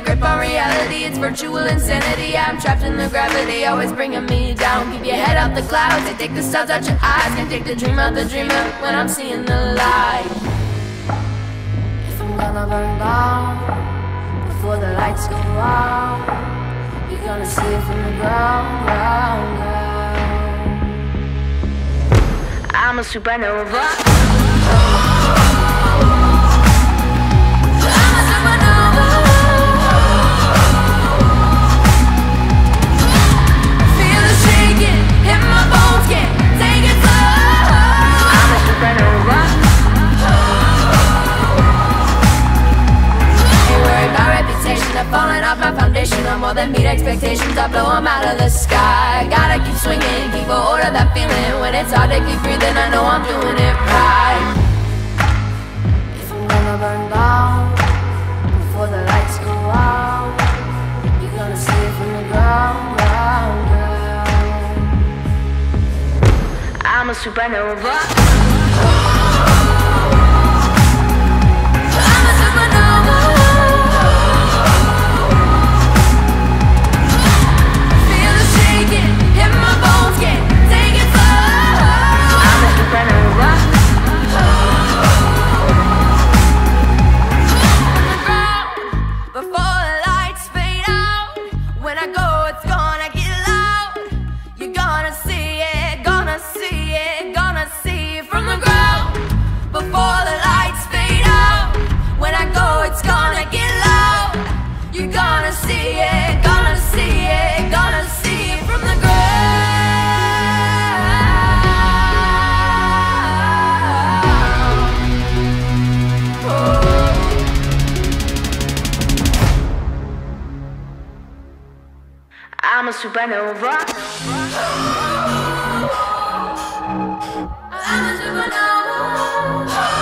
humanity, it's virtual insanity. I'm trapped in the gravity, always bringing me down. Keep your head out the clouds, they take the stars out your eyes. Can't take the dream out the dreamer when I'm seeing the light. If I'm gonna burn down before the lights go out, you're gonna see it from the ground, ground, ground. I'm a supernova. Than meet expectations I blow them out of the sky. Gotta keep swinging, keep a hold of that feeling. When it's hard to keep breathing I know I'm doing it right. If I'm gonna burn down Before the lights go out You're gonna see it from the ground, ground, ground. I'm a supernova I'm a supernova. I'm a supernova.